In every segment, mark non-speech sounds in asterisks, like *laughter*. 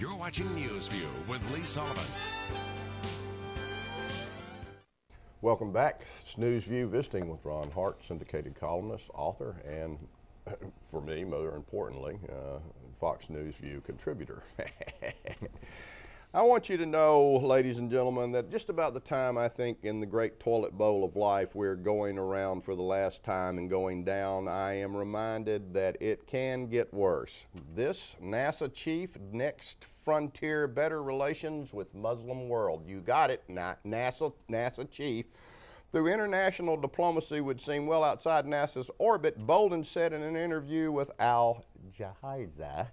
You're watching Newsview with Lee Sullivan. Welcome back. It's Newsview visiting with Ron Hart, syndicated columnist, author, and *clears throat* for me, more importantly, uh, Fox News View contributor. *laughs* I want you to know, ladies and gentlemen, that just about the time I think in the great toilet bowl of life we're going around for the last time and going down, I am reminded that it can get worse. This NASA chief, next frontier, better relations with Muslim world. You got it, NASA, NASA chief. Through international diplomacy would seem well outside NASA's orbit, Bolden said in an interview with Al Jazeera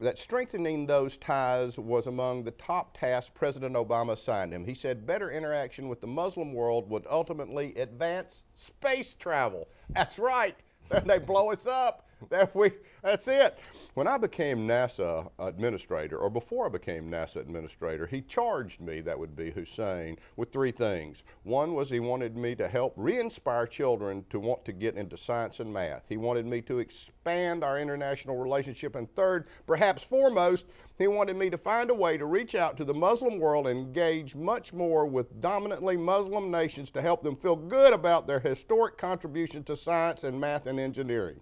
that strengthening those ties was among the top tasks President Obama assigned him. He said better interaction with the Muslim world would ultimately advance space travel. That's right. Then *laughs* they blow us up. *laughs* That we, that's it. When I became NASA administrator, or before I became NASA administrator, he charged me, that would be Hussein, with three things. One was he wanted me to help re-inspire children to want to get into science and math. He wanted me to expand our international relationship. And third, perhaps foremost, he wanted me to find a way to reach out to the Muslim world and engage much more with dominantly Muslim nations to help them feel good about their historic contribution to science and math and engineering.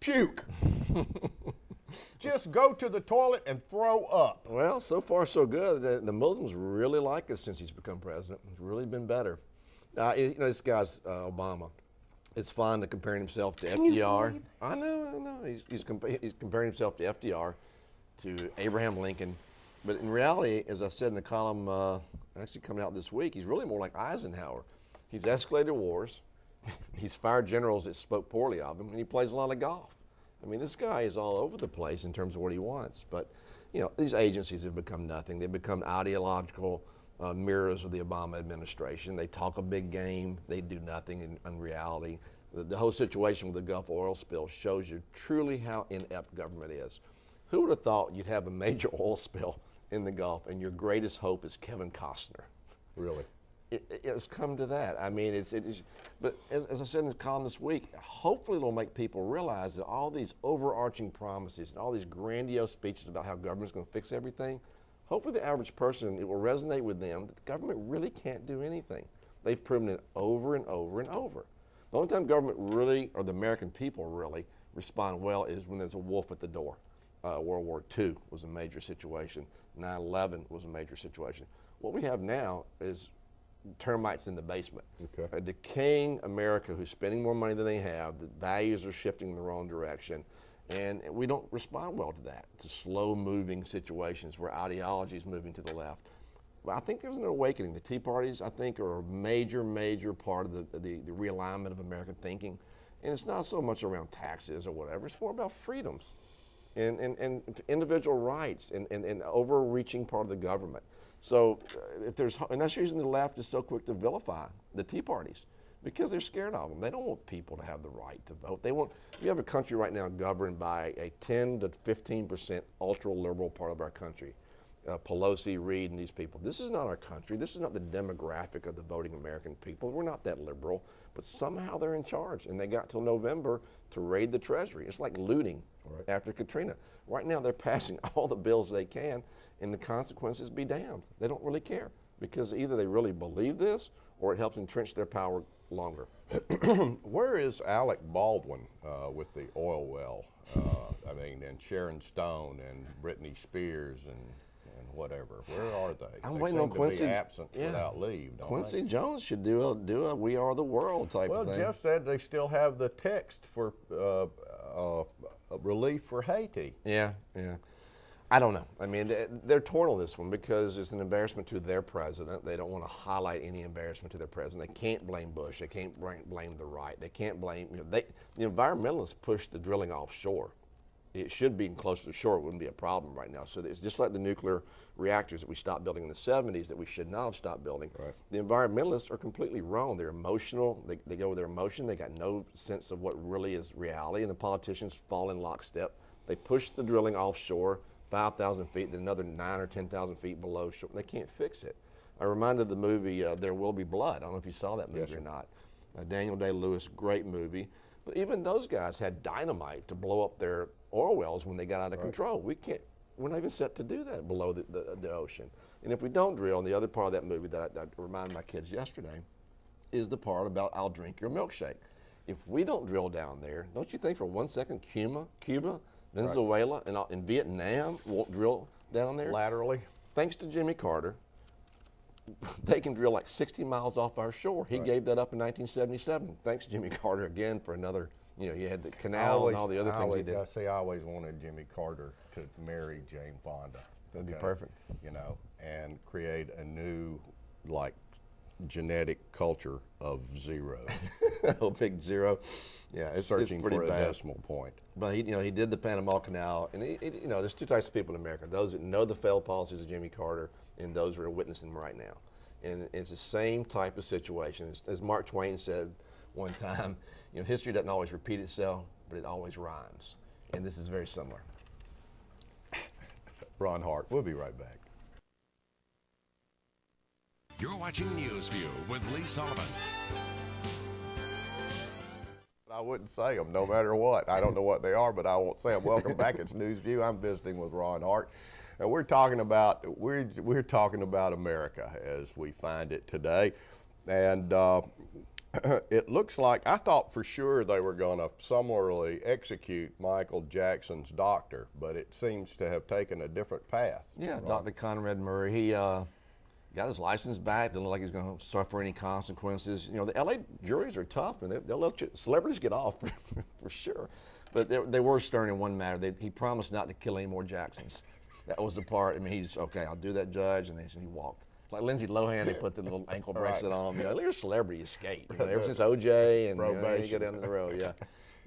Puke. *laughs* Just go to the toilet and throw up. Well, so far so good. The, the Muslims really like us since he's become president. It's really been better. Uh, you know, this guy's uh, Obama. It's fun to compare himself to Can FDR. I know, I know. He's, he's, compa he's comparing himself to FDR, to Abraham Lincoln. But in reality, as I said in the column uh, actually coming out this week, he's really more like Eisenhower. He's escalated wars. *laughs* he's fired generals that spoke poorly of him, and he plays a lot of golf. I mean, this guy is all over the place in terms of what he wants. But, you know, these agencies have become nothing. They've become ideological uh, mirrors of the Obama administration. They talk a big game. They do nothing in, in reality. The, the, whole situation with the Gulf oil spill shows you truly how inept government is. Who would have thought you'd have a major *laughs* oil spill in the Gulf and your greatest hope is Kevin Costner? Really? It, it's come to that. I mean, it's, it is, but as, as, I said in the column this week, hopefully it'll make people realize that all these overarching promises and all these grandiose speeches about how government's going to fix everything, hopefully the average person, it will resonate with them that the government really can't do anything. They've proven it over and over and over. The only time government really, or the American people really, respond well is when there's a wolf at the door. Uh, World War II was a major situation. 9-11 was a major situation. What we have now is termites in the basement. Okay. A decaying America who's spending more money than they have, the values are shifting in the wrong direction, and we don't respond well to that, to slow moving situations where ideology is moving to the left. Well, I think there's an awakening. The Tea Parties, I think, are a major, major part of the, the, the realignment of American thinking. And it's not so much around taxes or whatever, it's more about freedoms and, and, and individual rights and, and, and overreaching part of the government. So uh, if there's, and that's the reason the left is so quick to vilify the Tea Parties because they're scared of them. They don't want people to have the right to vote. They want, we have a country right now governed by a 10 to 15 percent ultra liberal part of our country. Uh, Pelosi, Reid, and these people. This is not our country. This is not the demographic of the voting American people. We're not that liberal, but somehow they're in charge, and they got till November to raid the Treasury. It's like looting right. after Katrina. Right now, they're *laughs* passing all the bills they can, and the consequences be damned. They don't really care because either they really believe this or it helps entrench their power longer. *clears throat* Where is Alec Baldwin uh, with the oil well? Uh, I mean, and Sharon Stone and Britney Spears and and whatever. Where are they? I'm they waiting on Quincy. absent yeah. without leave. Quincy they? Jones should do a do a "We Are the World" type well, of thing. Well, Jeff said they still have the text for uh, uh, relief for Haiti. Yeah, yeah. I don't know. I mean, they're torn on this one because it's an embarrassment to their president. They don't want to highlight any embarrassment to their president. They can't blame Bush. They can't blame the right. They can't blame, you know, they, the environmentalists pushed the drilling offshore. It should be closer to shore. It wouldn't be a problem right now. So it's just like the nuclear reactors that we stopped building in the 70s that we should not have stopped building. Right. The environmentalists are completely wrong. They're emotional. They, they go with their emotion. They got no sense of what really is reality. And the politicians fall in lockstep. They push the drilling offshore 5,000 feet, then another nine or 10,000 feet below shore. They can't fix it. I reminded the movie uh, There Will Be Blood. I don't know if you saw that movie yes, or not. Uh, Daniel Day-Lewis, great movie. But even those guys had dynamite to blow up their oil wells when they got out of right. control. We can't, we're not even set to do that below the, the, the ocean. And if we don't drill, and the other part of that movie that I, that I reminded my kids yesterday is the part about I'll drink your milkshake. If we don't drill down there, don't you think for one second Cuba, Cuba, Venezuela, and, uh, and Vietnam won't drill down there? Laterally, Thanks to Jimmy Carter, *laughs* they can drill like 60 miles off our shore. He gave that up in 1977. Thanks, Jimmy Carter, again for another. You know, you had the canal always, and all the other I things he did. I say I always wanted Jimmy Carter to marry Jane Fonda. That'd be perfect. You know, and create a new, like, genetic culture of zero, *laughs* oh, big zero. Yeah, it's, it's searching pretty for a decimal point. But he, you know, he did the Panama Canal, and he, he- you know, there's two types of people in America: those that know the failed policies of Jimmy Carter, and those who are witnessing them right now. And it's the same type of situation. As, as Mark Twain said one time, *laughs* you know, history doesn't always repeat itself, but it always rhymes. And this is very similar. Ron Hart, we'll be right back. You're watching Newsview with Lee Sullivan. I wouldn't say them no matter what. I don't know what they are, but I won't say them. Welcome back. It's Newsview. I'm visiting with Ron Hart, and we're talking about we're we're talking about America as we find it today, and. Uh, *clears throat* it looks like I thought for sure they were going to summarily execute Michael Jackson's doctor, but it seems to have taken a different path. Yeah, Dr. Conrad Murray, he uh, got his license back. Didn't look like he's going to suffer any consequences. You know, the LA juries are tough, and they, they'll let you, celebrities get off *laughs* for sure. But they, they were stern in one matter. They, he promised not to kill any more Jacksons. That was the part. I mean, he's okay. I'll do that, judge, and then he walked. Like Lindsay Lohan, they put the little *laughs* ankle bracelet on. You know, you're a celebrity escape. You know, ever *laughs* since OJ and you, know, you Probation. go down the road, yeah.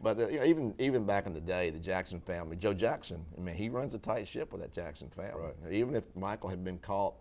But uh, you know, even even back in the day, the Jackson family, Joe Jackson, I mean, he runs a tight ship with that Jackson family. Right. Even if Michael had been caught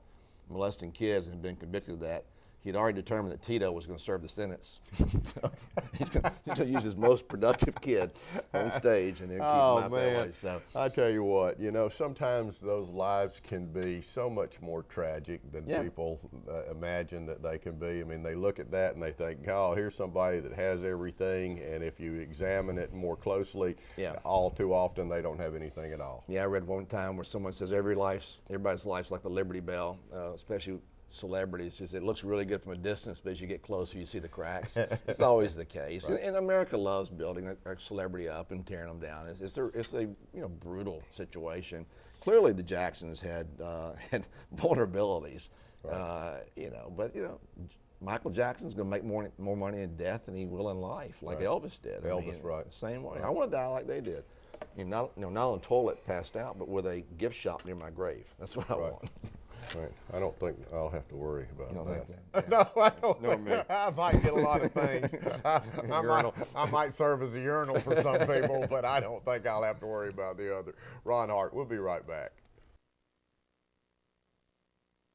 molesting kids and been convicted of that, he'd already determined that Tito was going to serve the sentence. *laughs* so *laughs* he's going to use his most productive kid on stage and then keep Oh him out that way. man! So I tell you what, you know, sometimes those lives can be so much more tragic than Yeah. people uh, imagine that they can be. I mean, they look at that and they think, "Oh, here's somebody that has everything," and if you examine it more closely, Yeah. all too often they don't have anything at all. Yeah, I read one time where someone says every life's everybody's life's like the Liberty Bell, uh, especially celebrities. Says it looks really good from a distance, but as you get closer, you see the cracks. *laughs* it's always the case, and, and America loves building a, celebrity up and tearing them down. It's, it's, a, it's a you know brutal situation. Clearly, the Jacksons had uh, *laughs* had vulnerabilities, uh, you know, but you know. Michael Jackson's going to make more more money in death than he will in life, like Right. Elvis did. I Elvis, mean, right. Same way. I want to die like they did. You know, not, you know, not on a toilet passed out, but with a gift shop near my grave. That's what I want. *laughs* Right. I don't think I'll have to worry about that. that? *laughs* No, I don't. Nor think- I might get a lot of things. *laughs* I, I, might, I might serve as a urinal for some people, but I don't think I'll have to worry about the other. Ron Hart, we'll be right back.